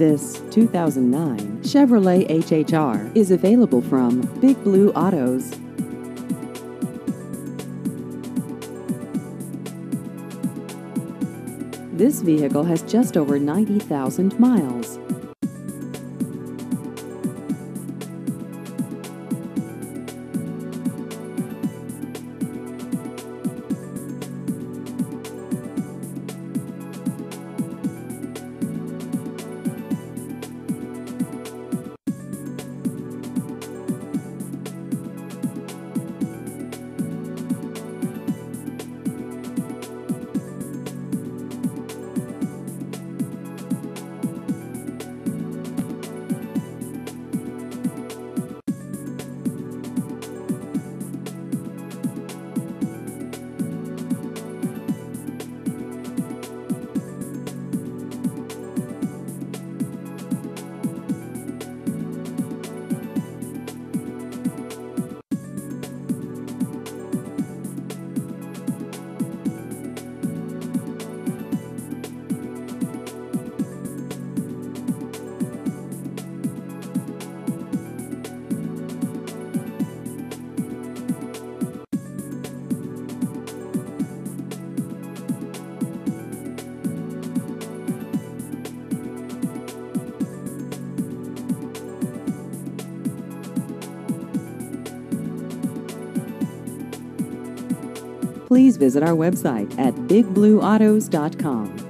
This 2009 Chevrolet HHR is available from Big Blue Autos. This vehicle has just over 90,000 miles. Please visit our website at bigblueautos.com.